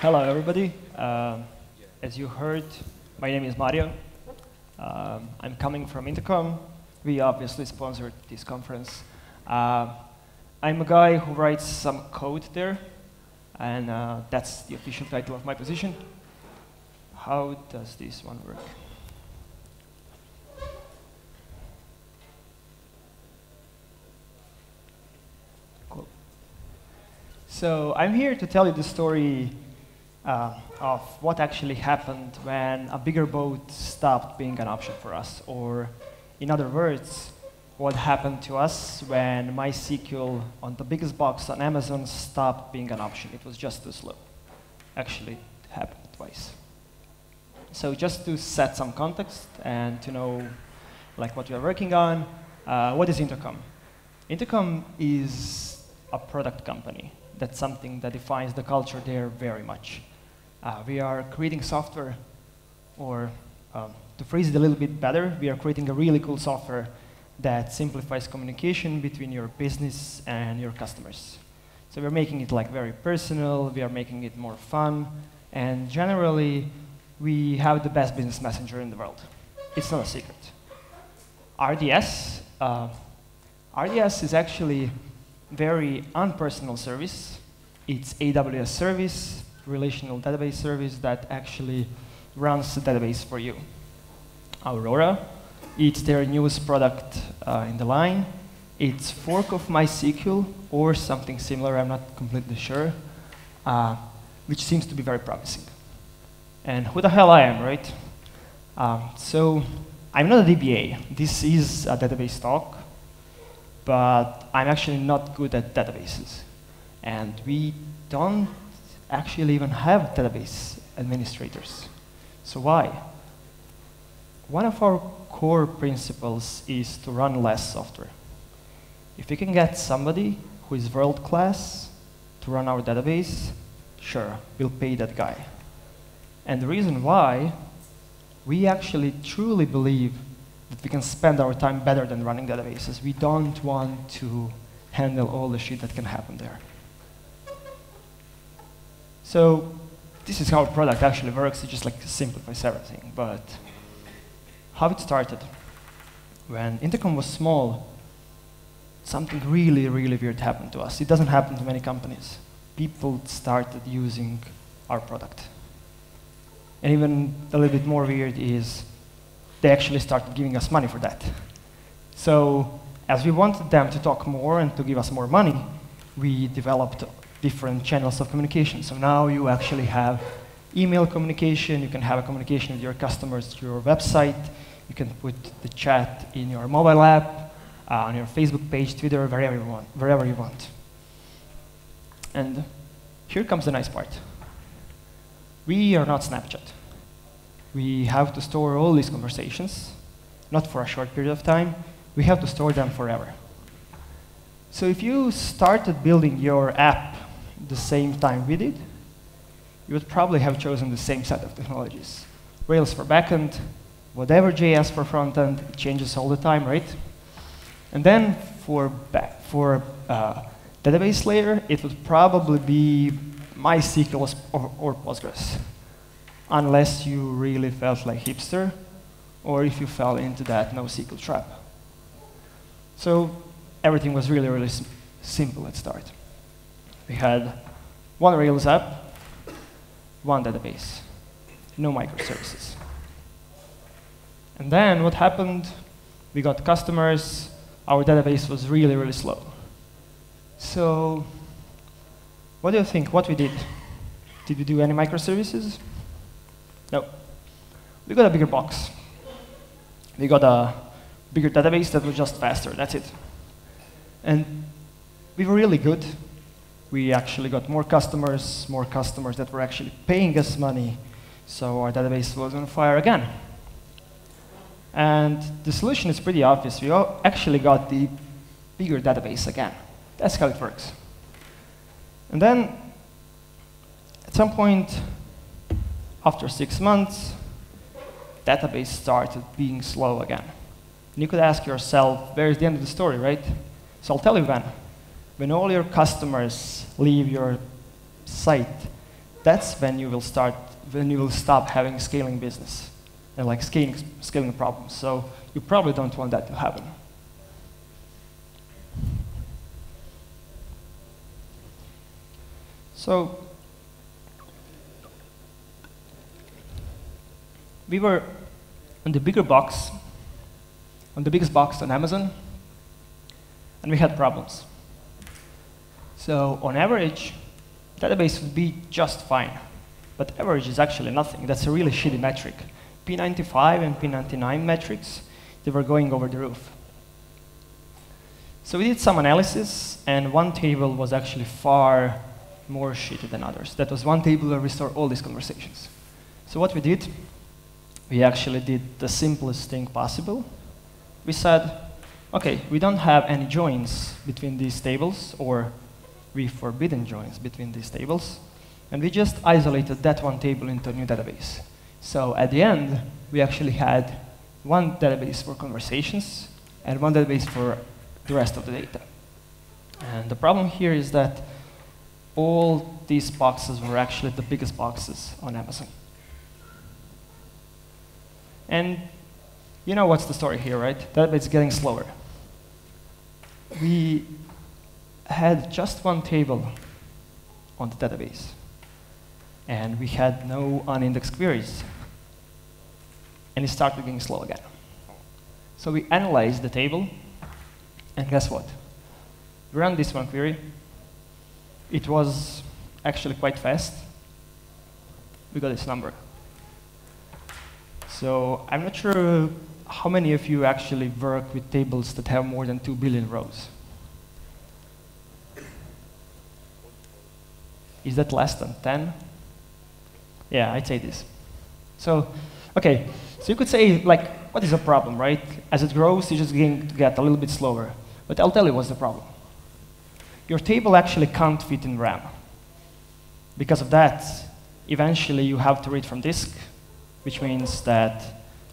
Hello, everybody. Um, as you heard, my name is Mario. Um, I'm coming from Intercom. We obviously sponsored this conference. Uh, I'm a guy who writes some code there, and uh, that's the official title of my position. How does this one work? Cool. So I'm here to tell you the story uh, of what actually happened when a bigger boat stopped being an option for us, or in other words, what happened to us when MySQL on the biggest box on Amazon stopped being an option. It was just too slow. Actually, it happened twice. So just to set some context and to know like what we are working on, uh, what is Intercom? Intercom is a product company. That's something that defines the culture there very much. Uh, we are creating software, or um, to phrase it a little bit better, we are creating a really cool software that simplifies communication between your business and your customers. So we're making it like very personal, we are making it more fun, and generally, we have the best business messenger in the world. It's not a secret. RDS, uh, RDS is actually very unpersonal service. It's AWS service, relational database service that actually runs the database for you. Aurora, it's their newest product uh, in the line. It's fork of MySQL or something similar, I'm not completely sure, uh, which seems to be very promising. And who the hell I am, right? Um, so I'm not a DBA. This is a database talk, but I'm actually not good at databases. And we don't actually even have database administrators. So why? One of our core principles is to run less software. If we can get somebody who is world class to run our database, sure, we'll pay that guy. And the reason why, we actually truly believe that we can spend our time better than running databases. We don't want to handle all the shit that can happen there. So this is how a product actually works. It just like simplifies everything. But how it started. When Intercom was small, something really, really weird happened to us. It doesn't happen to many companies. People started using our product. And even a little bit more weird is they actually started giving us money for that. So as we wanted them to talk more and to give us more money, we developed different channels of communication. So now you actually have email communication, you can have a communication with your customers through your website, you can put the chat in your mobile app, uh, on your Facebook page, Twitter, wherever you want. Wherever you want. And here comes the nice part. We are not Snapchat. We have to store all these conversations, not for a short period of time. We have to store them forever. So if you started building your app the same time we did, you would probably have chosen the same set of technologies. Rails for backend, whatever JS for frontend, it changes all the time, right? And then for, back, for uh, database layer, it would probably be MySQL or, or Postgres, unless you really felt like hipster, or if you fell into that NoSQL trap. So everything was really, really sim simple at start. We had one Rails app, one database, no microservices. And then what happened, we got customers, our database was really, really slow. So what do you think, what we did? Did we do any microservices? No. We got a bigger box. We got a bigger database that was just faster, that's it. And we were really good. We actually got more customers, more customers that were actually paying us money, so our database was on fire again. And the solution is pretty obvious. We actually got the bigger database again. That's how it works. And then, at some point, after six months, database started being slow again. And you could ask yourself, where's the end of the story, right? So I'll tell you when. When all your customers leave your site, that's when you will start, when you will stop having scaling business and like scaling, scaling problems. So you probably don't want that to happen. So we were on the bigger box, on the biggest box on Amazon, and we had problems. So on average, database would be just fine. But average is actually nothing. That's a really shitty metric. P95 and P99 metrics, they were going over the roof. So we did some analysis, and one table was actually far more shitty than others. That was one table where we store all these conversations. So what we did, we actually did the simplest thing possible. We said, okay, we don't have any joins between these tables, or we forbidden joins between these tables, and we just isolated that one table into a new database. So at the end, we actually had one database for conversations and one database for the rest of the data. And the problem here is that all these boxes were actually the biggest boxes on Amazon. And you know what's the story here, right? Database is getting slower. We had just one table on the database, and we had no unindexed queries. And it started getting slow again. So we analyzed the table, and guess what? We ran this one query. It was actually quite fast. We got this number. So I'm not sure how many of you actually work with tables that have more than 2 billion rows. Is that less than 10? Yeah, I'd say this. So, okay, so you could say, like, what is the problem, right? As it grows, you're just going to get a little bit slower. But I'll tell you what's the problem. Your table actually can't fit in RAM. Because of that, eventually you have to read from disk, which means that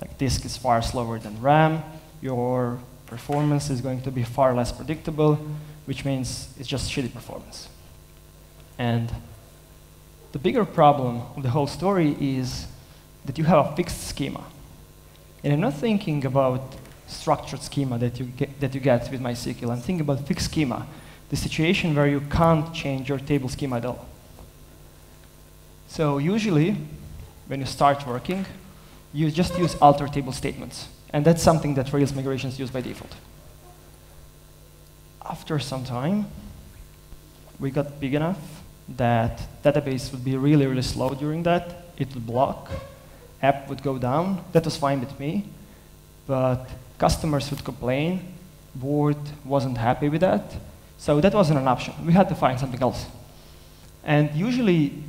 like, disk is far slower than RAM. Your performance is going to be far less predictable, which means it's just shitty performance. And the bigger problem of the whole story is that you have a fixed schema. And I'm not thinking about structured schema that you get, that you get with MySQL. I'm thinking about fixed schema, the situation where you can't change your table schema at all. So usually, when you start working, you just use alter table statements. And that's something that Rails migrations use by default. After some time, we got big enough that database would be really, really slow during that. It would block. App would go down. That was fine with me. But customers would complain. Board wasn't happy with that. So that wasn't an option. We had to find something else. And usually,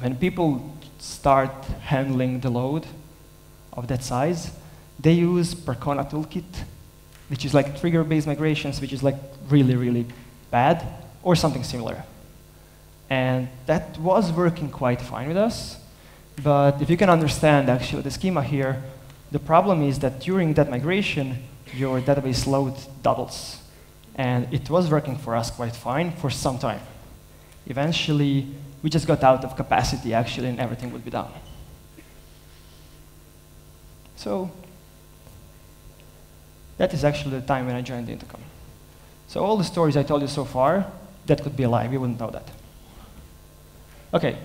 when people start handling the load of that size, they use Percona Toolkit, which is like trigger-based migrations, which is like really, really bad, or something similar. And that was working quite fine with us. But if you can understand actually the schema here, the problem is that during that migration, your database load doubles. And it was working for us quite fine for some time. Eventually, we just got out of capacity actually, and everything would be done. So that is actually the time when I joined Intercom. So all the stories I told you so far, that could be a lie. We wouldn't know that. Okay.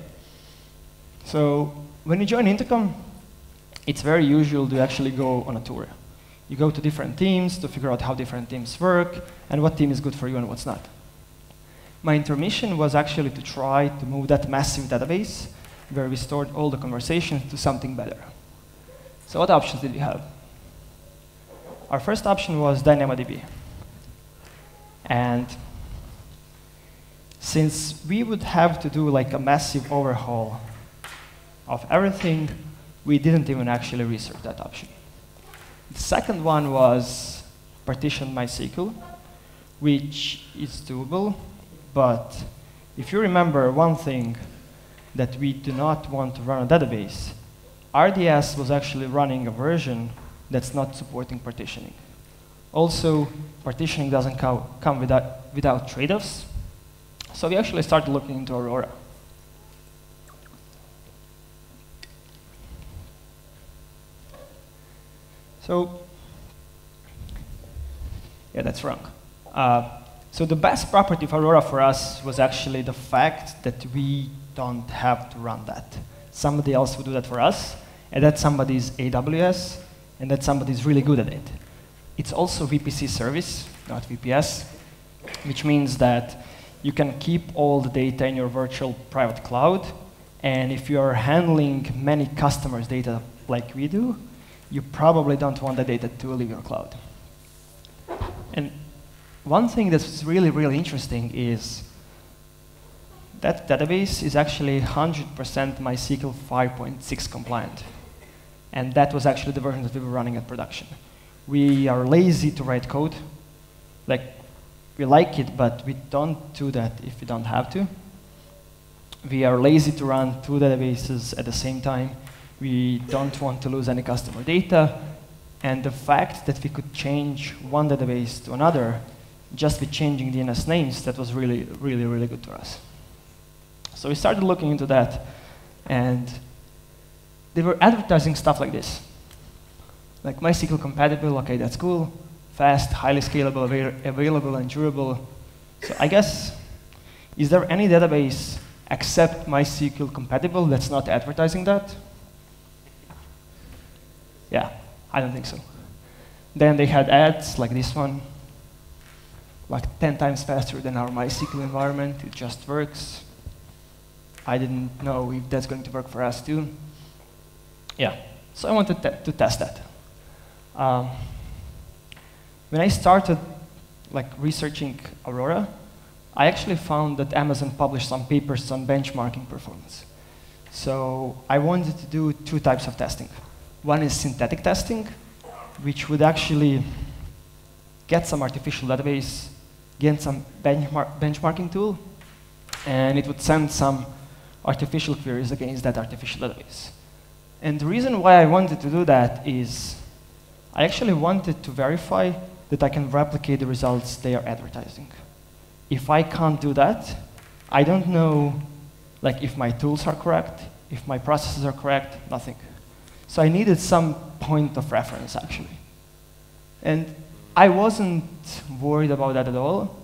So when you join Intercom, it's very usual to actually go on a tour. You go to different teams to figure out how different teams work and what team is good for you and what's not. My intermission was actually to try to move that massive database where we stored all the conversations to something better. So what options did we have? Our first option was DynamoDB. And since we would have to do like a massive overhaul of everything, we didn't even actually research that option. The second one was partition MySQL, which is doable, but if you remember one thing that we do not want to run a database, RDS was actually running a version that's not supporting partitioning. Also, partitioning doesn't co come without, without trade-offs, so we actually started looking into Aurora. So, yeah, that's wrong. Uh, so the best property of Aurora for us was actually the fact that we don't have to run that. Somebody else would do that for us, and that somebody is AWS, and that somebody is really good at it. It's also VPC service, not VPS, which means that you can keep all the data in your virtual private cloud, and if you are handling many customers' data like we do, you probably don't want the data to leave your cloud. And one thing that's really, really interesting is that database is actually 100% MySQL 5.6 compliant. And that was actually the version that we were running at production. We are lazy to write code. Like, we like it, but we don't do that if we don't have to. We are lazy to run two databases at the same time. We don't want to lose any customer data. And the fact that we could change one database to another just with changing DNS names, that was really, really, really good to us. So we started looking into that, and they were advertising stuff like this. Like MySQL compatible, okay, that's cool. Fast, highly scalable, avail available, and durable. So I guess, is there any database except MySQL compatible that's not advertising that? Yeah, I don't think so. Then they had ads like this one, like 10 times faster than our MySQL environment. It just works. I didn't know if that's going to work for us too. Yeah, so I wanted to test that. Um, when I started like researching Aurora, I actually found that Amazon published some papers on benchmarking performance. So I wanted to do two types of testing. One is synthetic testing, which would actually get some artificial database, get some benchmark benchmarking tool, and it would send some artificial queries against that artificial database. And the reason why I wanted to do that is I actually wanted to verify that I can replicate the results they are advertising. If I can't do that, I don't know like if my tools are correct, if my processes are correct, nothing. So I needed some point of reference, actually. And I wasn't worried about that at all.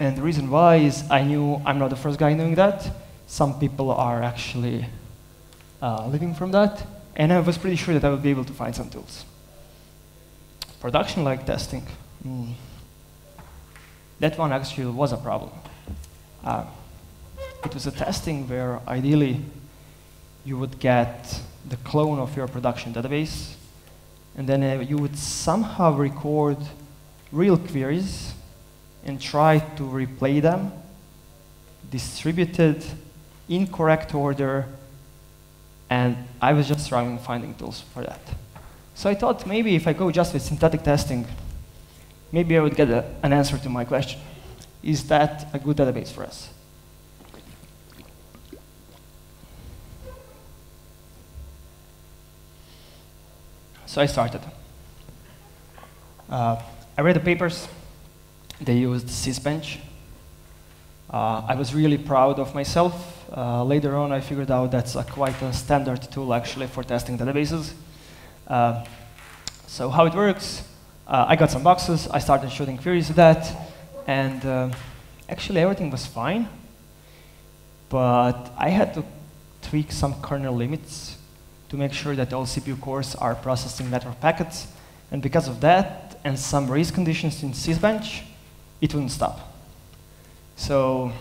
And the reason why is I knew I'm not the first guy doing that. Some people are actually uh, living from that. And I was pretty sure that I would be able to find some tools. Production-like testing. Mm. That one actually was a problem. Uh, it was a testing where ideally you would get the clone of your production database, and then uh, you would somehow record real queries and try to replay them, distributed, in correct order, and I was just struggling finding tools for that. So I thought maybe if I go just with synthetic testing, maybe I would get a, an answer to my question. Is that a good database for us? So I started. Uh, I read the papers. They used Sysbench. Uh, I was really proud of myself. Uh, later on, I figured out that's a quite a standard tool actually for testing databases. Uh, so how it works, uh, I got some boxes. I started shooting queries at that. And uh, actually, everything was fine. But I had to tweak some kernel limits to make sure that all CPU cores are processing network packets. And because of that, and some race conditions in Sysbench, it wouldn't stop. So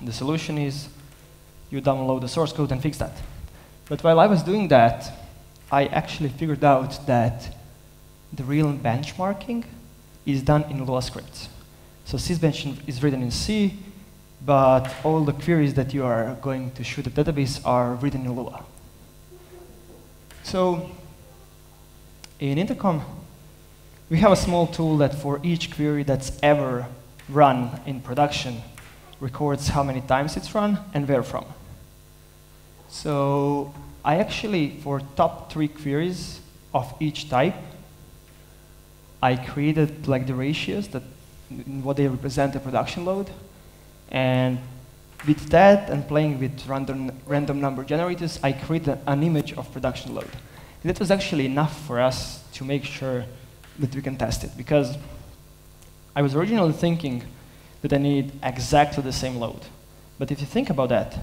the solution is you download the source code and fix that. But while I was doing that, I actually figured out that the real benchmarking is done in Lua scripts. So Sysbench is written in C, but all the queries that you are going to shoot at database are written in Lua. So in Intercom, we have a small tool that for each query that's ever run in production records how many times it's run and where from. So I actually, for top three queries of each type, I created like the ratios that what they represent the production load. And with that and playing with random, random number generators, I created an image of production load. That was actually enough for us to make sure that we can test it because I was originally thinking that I need exactly the same load. But if you think about that,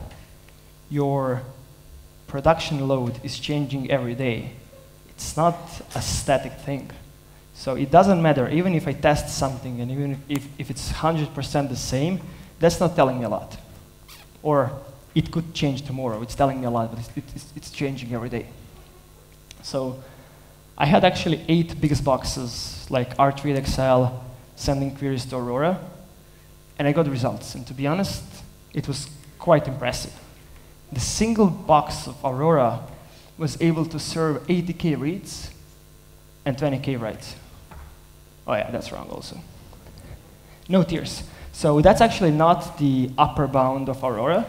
your production load is changing every day. It's not a static thing. So it doesn't matter, even if I test something and even if, if it's 100% the same, that's not telling me a lot. Or it could change tomorrow. It's telling me a lot, but it's, it's, it's changing every day. So I had actually eight biggest boxes, like R3XL, sending queries to Aurora, and I got results. And to be honest, it was quite impressive. The single box of Aurora was able to serve 80k reads and 20k writes. Oh yeah, that's wrong also. No tiers. So that's actually not the upper bound of Aurora.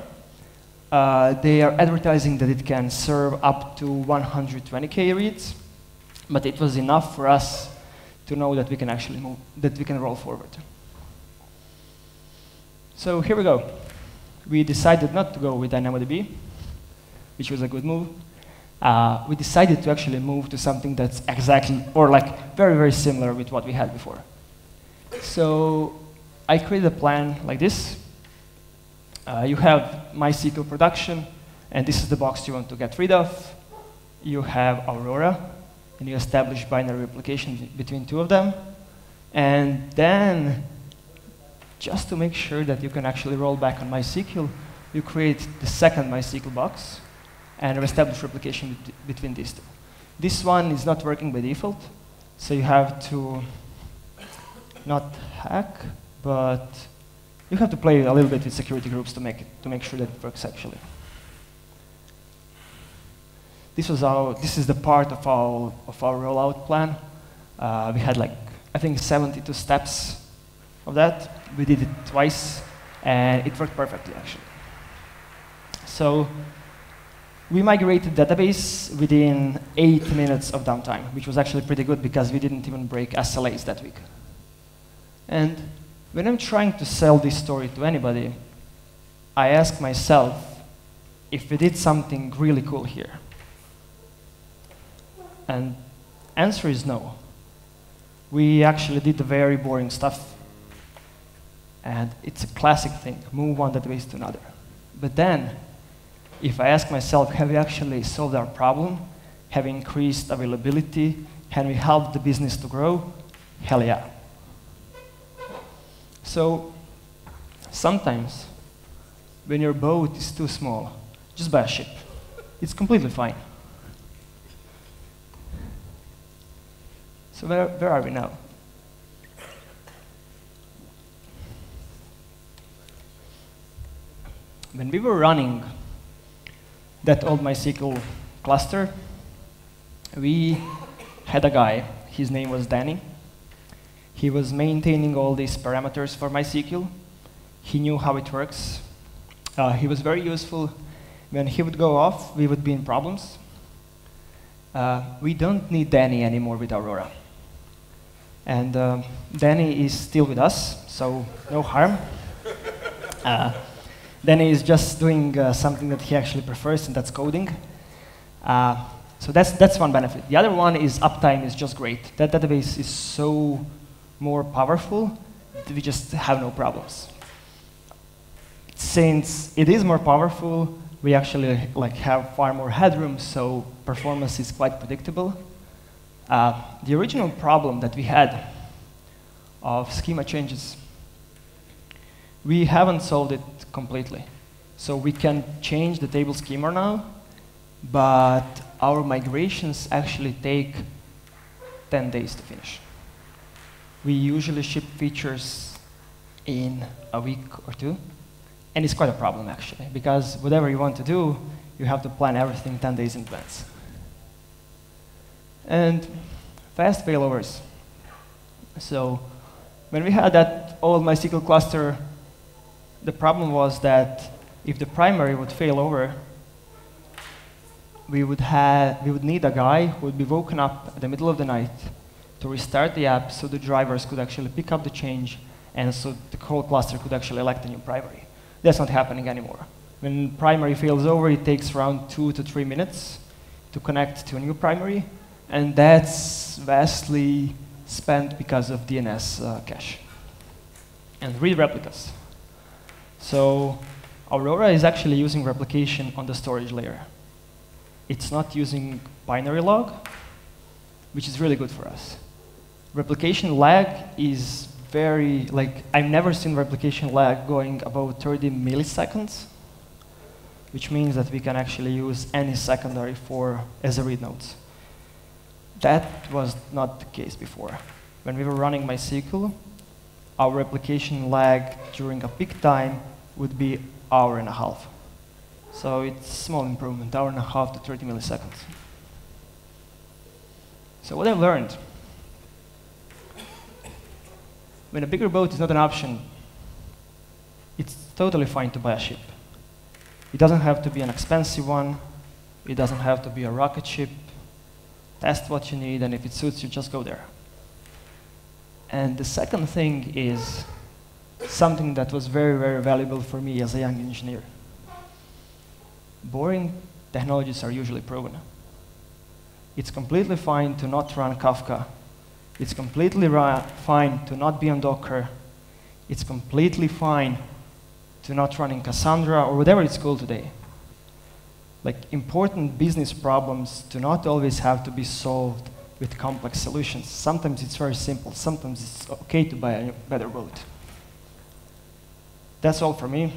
Uh, they are advertising that it can serve up to 120k reads, but it was enough for us to know that we can actually move, that we can roll forward. So here we go. We decided not to go with DynamoDB, which was a good move. Uh, we decided to actually move to something that's exactly, or like very, very similar with what we had before. So I created a plan like this. Uh, you have MySQL production, and this is the box you want to get rid of. You have Aurora, and you establish binary replication between two of them. And then, just to make sure that you can actually roll back on MySQL, you create the second MySQL box and establish replication bet between these two. This one is not working by default, so you have to not hack, but you have to play a little bit with security groups to make it to make sure that it works actually. This was our, this is the part of our, of our rollout plan. Uh, we had like, I think 72 steps of that. We did it twice, and it worked perfectly actually. So we migrated database within eight minutes of downtime, which was actually pretty good because we didn't even break SLAs that week. And when I'm trying to sell this story to anybody, I ask myself if we did something really cool here. And answer is no. We actually did the very boring stuff. And it's a classic thing, move one database to another. But then, if I ask myself, have we actually solved our problem? Have we increased availability? Can we help the business to grow? Hell yeah. So, sometimes, when your boat is too small, just buy a ship. It's completely fine. So where, where are we now? When we were running that old MySQL cluster, we had a guy, his name was Danny. He was maintaining all these parameters for MySQL. He knew how it works. Uh, he was very useful. When he would go off, we would be in problems. Uh, we don't need Danny anymore with Aurora. And uh, Danny is still with us, so no harm. Uh, he's just doing uh, something that he actually prefers, and that's coding. Uh, so that's, that's one benefit. The other one is uptime is just great. That database is so more powerful that we just have no problems. Since it is more powerful, we actually like have far more headroom, so performance is quite predictable. Uh, the original problem that we had of schema changes, we haven't solved it completely. So we can change the table schema now, but our migrations actually take 10 days to finish. We usually ship features in a week or two, and it's quite a problem actually, because whatever you want to do, you have to plan everything 10 days in advance. And fast failovers. So when we had that old MySQL cluster, the problem was that if the primary would fail over, we would, have, we would need a guy who would be woken up in the middle of the night to restart the app so the drivers could actually pick up the change and so the whole cluster could actually elect a new primary. That's not happening anymore. When primary fails over, it takes around two to three minutes to connect to a new primary, and that's vastly spent because of DNS uh, cache. And read replicas. So Aurora is actually using replication on the storage layer. It's not using binary log, which is really good for us. Replication lag is very, like, I've never seen replication lag going about 30 milliseconds, which means that we can actually use any secondary for as a read nodes. That was not the case before. When we were running MySQL, our replication lag during a peak time would be hour and a half. So it's small improvement, hour and a half to 30 milliseconds. So what I've learned, when a bigger boat is not an option, it's totally fine to buy a ship. It doesn't have to be an expensive one. It doesn't have to be a rocket ship. Test what you need, and if it suits you, just go there. And the second thing is something that was very, very valuable for me as a young engineer. Boring technologies are usually proven. It's completely fine to not run Kafka. It's completely fine to not be on Docker. It's completely fine to not run in Cassandra or whatever it's called today. Like important business problems do not always have to be solved with complex solutions. Sometimes it's very simple. Sometimes it's okay to buy a better boat. That's all for me.